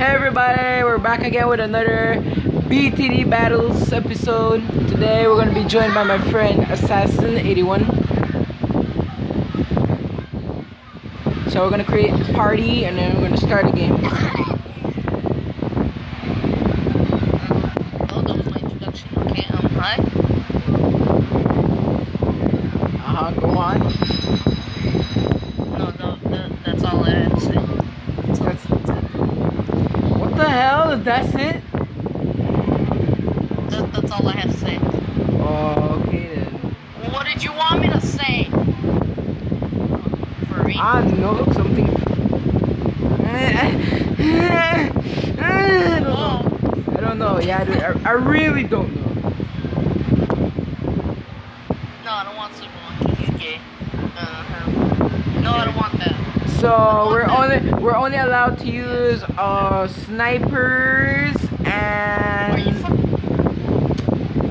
Hey everybody, we're back again with another BTD Battles episode. Today we're gonna be joined by my friend Assassin81. So we're gonna create a party and then we're gonna start a game. Oh, that was my introduction. Okay, um, hi. Uh-huh, go on. No, no, that, that's all I had to say. That's, what the hell? That's it? That, that's all I had to say. Oh, okay then. What did you want me to say? Furry. I know something. I don't know. I don't know. Yeah, dude, I, I really don't know. no, I don't want Super Monkey. He's gay. Uh-huh. No, I don't want that. So we're only we're only allowed to use uh snipers and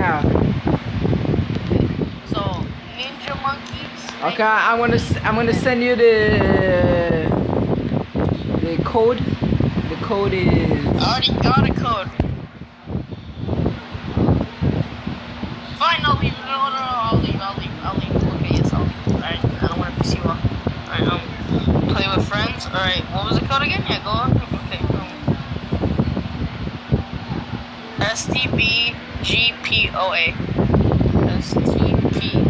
Yeah. So, Ninja Monkeys? Okay, I'm gonna I'm gonna send you the the code. The code is I already got a code. Fine, I'll leave. No, no, no, I'll leave. I'll leave. I'll leave. Okay, yes, I'll leave. Alright, I don't want to piss you off. Alright, um, play with friends. Alright, what was the code again? Yeah, go on. Okay, um, STBGPOA. STBGPOA.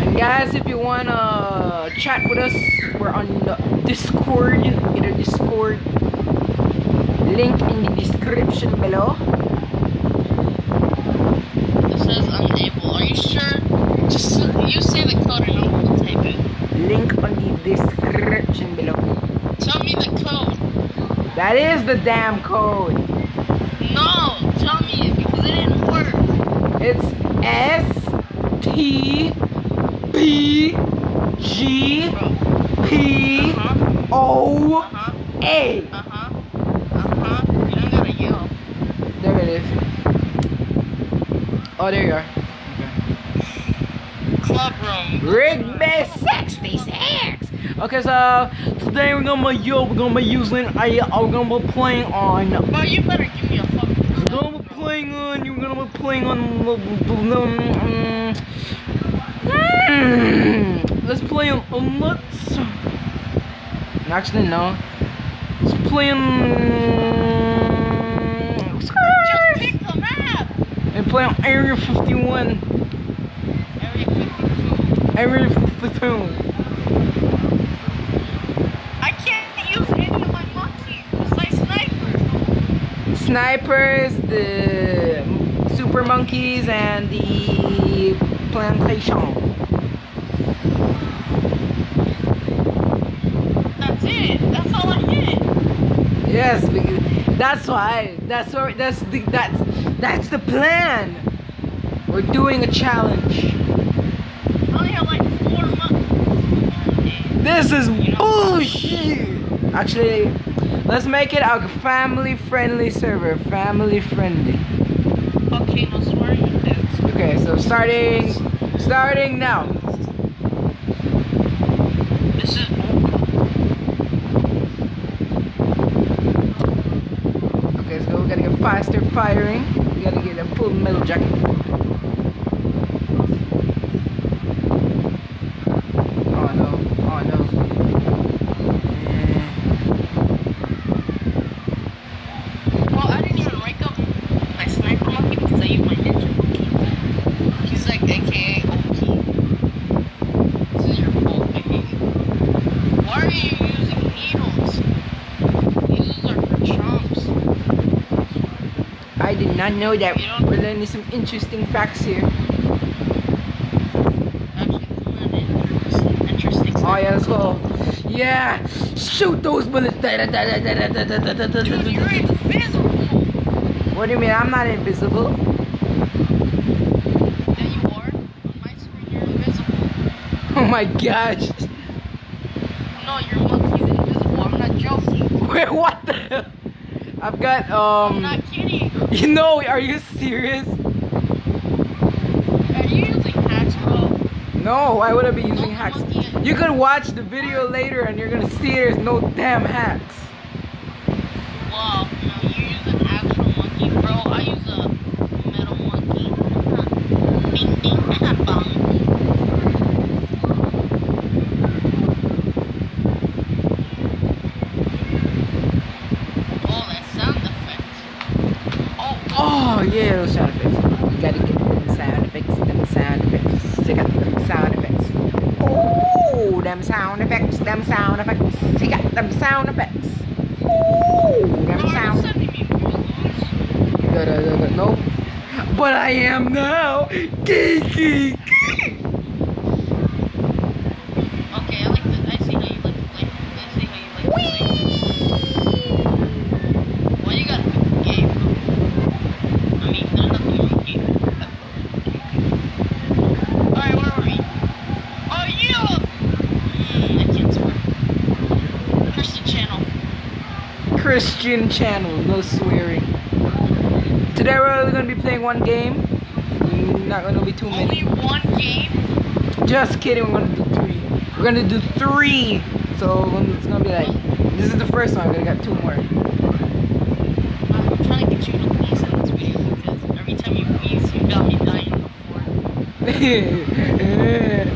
And guys, if you wanna chat with us, we're on the Discord. Get our Discord link in the description below. It says unable. Are you sure? Just you say the code and I'll. Link on the description below. Tell me the code. That is the damn code. No, tell me it because it didn't work. It's S T B G. P. O. A. Uh-huh. Uh-huh. You don't gotta yell. There it is. Oh, there you are. Club room. Rigby 66. Okay, so today we're gonna be yo, we're gonna be using I I'm gonna be playing on Bro, you better give me a fucking we're gonna be playing on you're gonna be playing on um, mm, let's play on um, let's actually no let's play on Just pick the map. and play on Area 51 Area 52. Area 52 I can't use any of my monkeys besides sniper. snipers, the super monkeys, and the plantation. That's it. That's all I hit. Yes, that's why. That's what. That's the. That's that's the plan. We're doing a challenge. I only have like four monkeys. This is bullshit. Actually, let's make it a family-friendly server. Family-friendly. Okay, no swearing. Okay, so starting, starting now. This is Okay, so we gotta get faster firing. We gotta get a full metal jacket. I know that we're learning some interesting facts here. Oh yeah, let's go. Yeah, shoot those bullets. What do you mean? I'm not invisible. Oh my gosh. No, your monkey's invisible. I'm not joking. Wait, what the hell? I've got, um... I'm not kidding. You know? Are you serious? Are you using hacks, bro? No, I wouldn't be using No, hacks. You could watch the video later and you're gonna see there's no damn hacks. sound effects. Ooh, nope. But I am now geeky. Christian channel, no swearing. Today we're only gonna be playing one game. Not gonna be too many. Only one game? Just kidding, we're gonna do three. We're gonna do three. So it's gonna be like this is the first one, gonna get two more. I'm trying to get you to please in this video because every time you please, you got me dying before.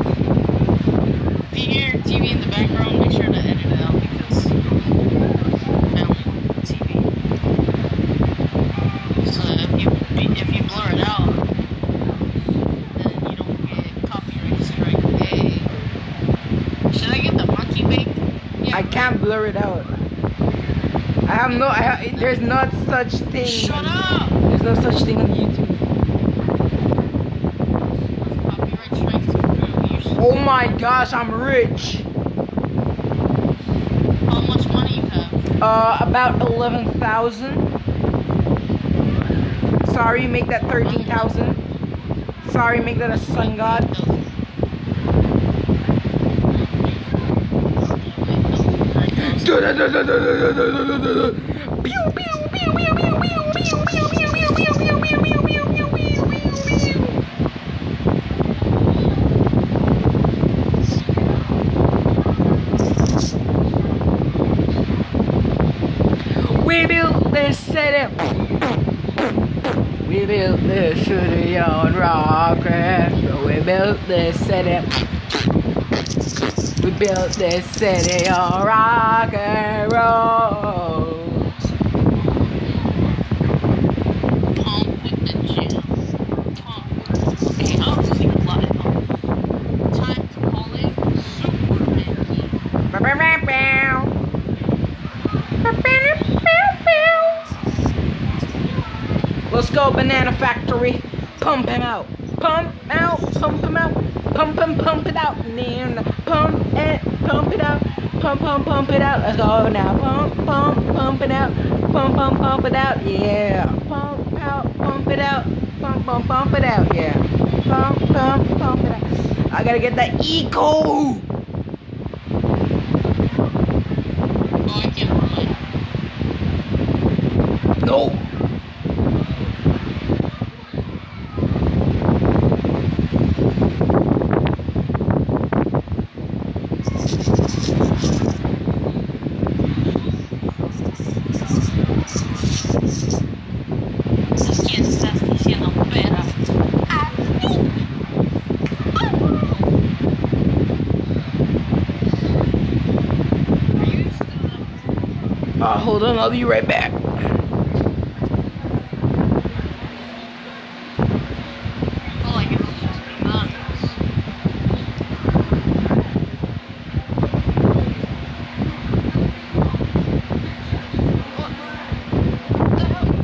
You hear TV in the background, make sure to edit it out because family TV. So if you if you blur it out, then you don't get copyright strike. Hey, should I get the monkey bake? Yeah. I can't blur it out. I have no I ha- there's not such thing. Shut up! There's no such thing on YouTube. Copyright strikes. you should- Oh my gosh, I'm rich. How much money you have? Uh, about 11,000. Sorry, make that 13,000. Sorry, make that a sun god. We built this city. We built this city on rocket. We built this city built this city on rock and roll. Let's go, Banana Factory. Pump him out. Pump out. Pump him out. Pump him, pump it out. Pump it, pump it out. Pump, pump, pump it out. Let's go now. Pump, pump, pump it out. Pump, pump, pump it out. Yeah. Pump out, pump it out. Pump, pump, pump it out. Yeah. Pump, pump, pump it out. I gotta get that eco. Oh, I can't run. Nope. ¿Quién estás diciendo pera? Ah, Are you still Uh, hold on, I'll be right back. Oh, I guess it's just bananas. What the hell?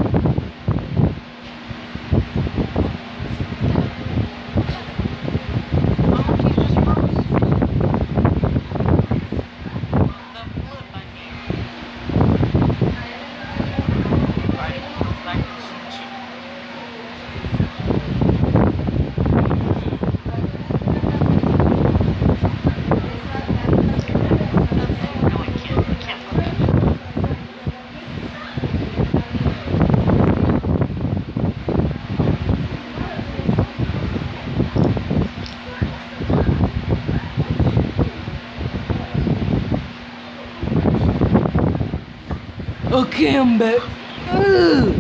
Okay, I'm back. Ugh.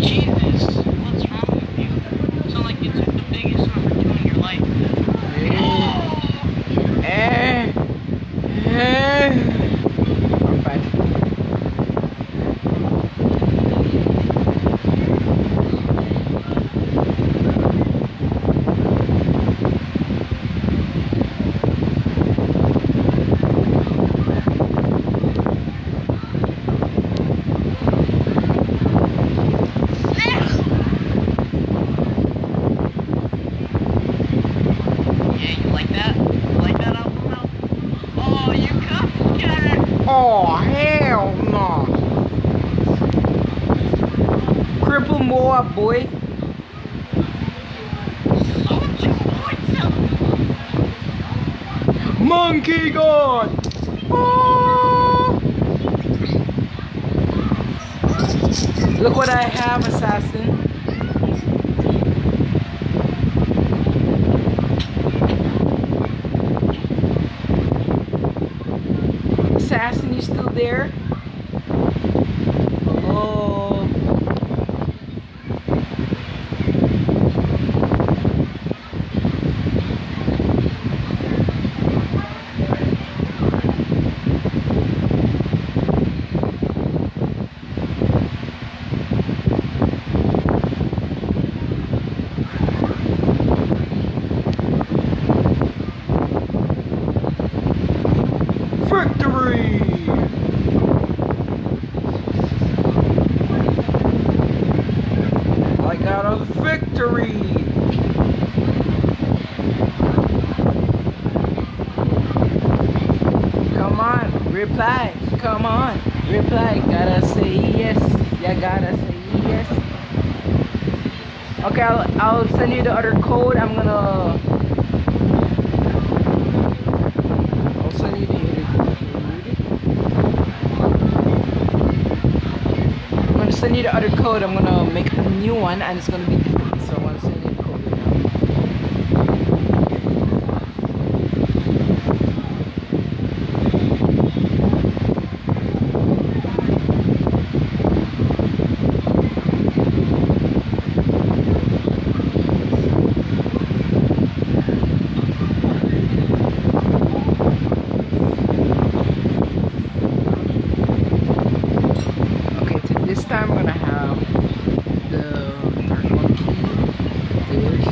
Jesus, what's wrong with you? Sound like you took the biggest number two in your life. Eh. Eh. I'm back. Yeah, you like that? You like that album now? Oh, you copycat! Oh, hell no. Cripple MOAB, boy. Oh, you want some? Monkey God. Oh. Look what I have. Assassin, you still there? Oh. Victory! I got a victory! Come on, reply. Come on, reply. Gotta say yes. You gotta say yes. Okay, Send you the other code. I'm gonna. I'll send you the other code. I'm gonna send you the other code. I'm gonna make a new one, and it's gonna be different. So I'm gonna send you the code right now. Okay, to this time we're gonna have the dart monkey. This.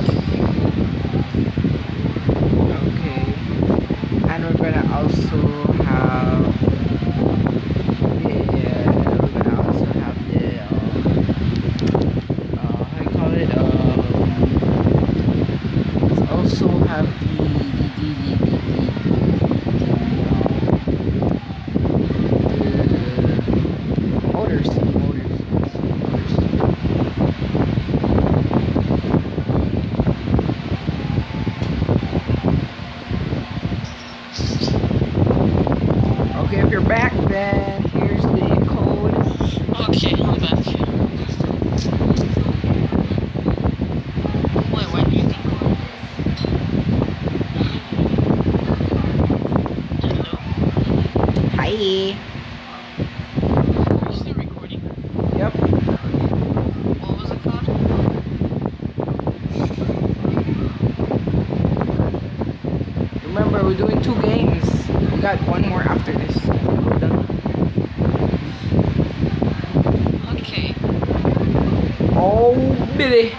Okay. And we're gonna also have the uh, we're gonna also have the uh, uh how you call it? Um let's also have the the the the, the, the, the mortars, mortars, mortars. Okay, if you're back, then here's the code. Okay, I'm back. Wait, why do you think? Hello? Hi. Are you still recording? Yep. What was it called? Remember, we're doing two games. We got one more after this. Okay. Oh, Billy.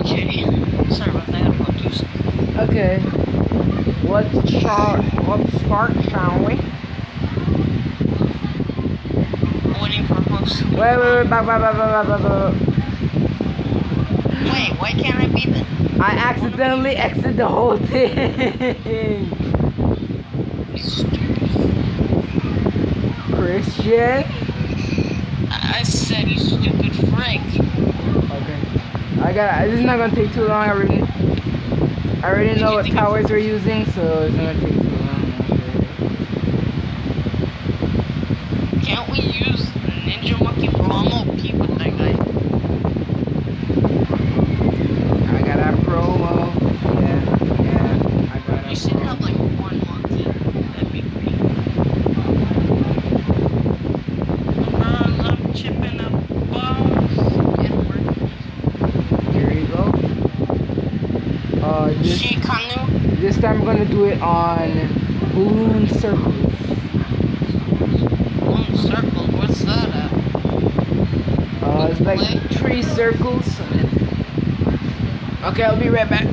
Okay. Sorry about that. I'm confused. Okay. Let's start. Let's start, shall we? Host. Wait, wait, wait, back, back, back, back, back, back. Wait, why can't I be the I accidentally exited the whole thing. stupid? Christian. I said you stupid frick. Okay. I got. This is not gonna take too long. I already. I already know what towers we're using, so it's not gonna take too long. This time we're going to do it on Balloon circles. Balloon Circle? What's that at? Uh, it's like play? three circles. Okay, I'll be right back.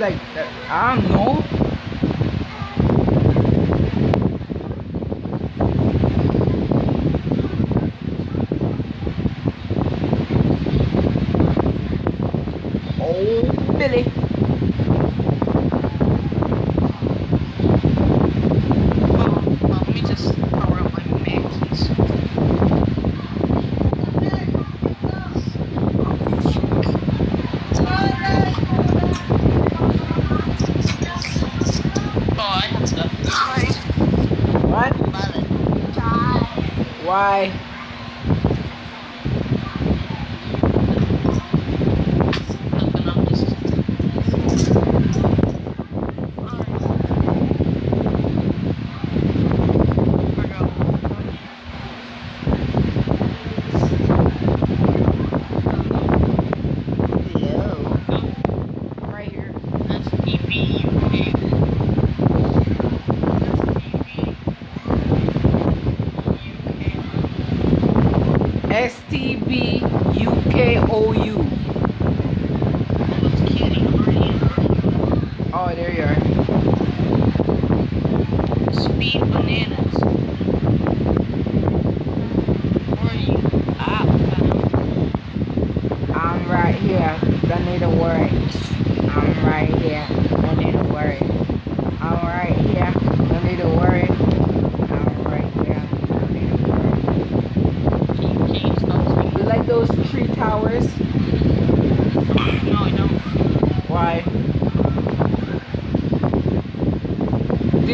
like uh, I don't know. why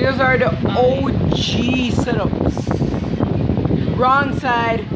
Those are the OG setups. Wrong side,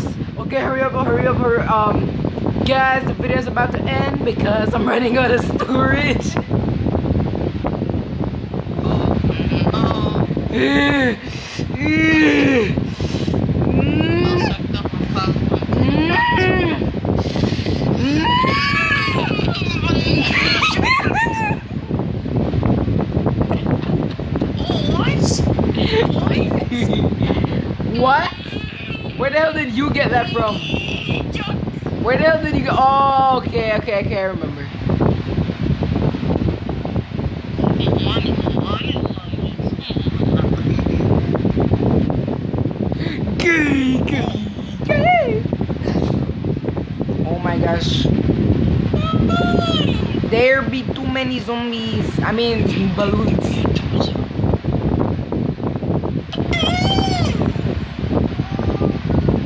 this. Okay, hurry up, hurry up, hurry Um, guys, the video is about to end because I'm running out of storage. What? Where the hell did you get that from? Where the hell did you go? Oh, okay, okay, okay, I remember. Oh my gosh. There be too many zombies. I mean, balloons.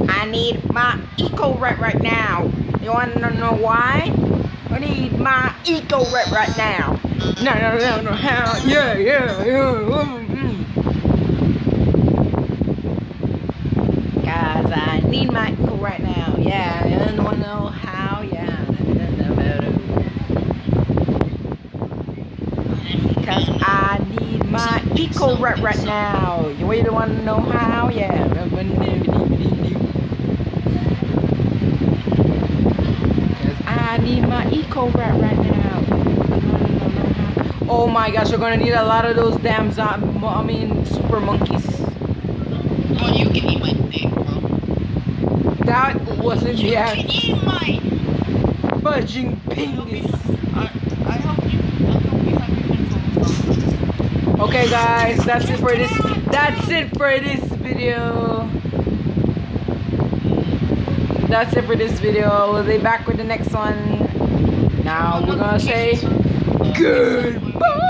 I need my eco ret right now. You wanna know why? I need my eco ret right now. No, no, no, no, how? Yeah, yeah, yeah. mm, mm. Guys, I need my eco right now. Yeah, you wanna know how? Yeah. Cause I need my eco ret right now. You really wanna know how? Yeah. Cause I need rat right now. Oh my gosh, we're gonna need a lot of those damn zom- I mean, super monkeys. Well, you can eat my bro. That wasn't You the can eat my. fudging penis. I, I hope you. I hope you have your headphones. Okay, guys, that's it for this. That's it for this video. That's it for this video. We'll be back with the next one. Now we're gonna say goodbye.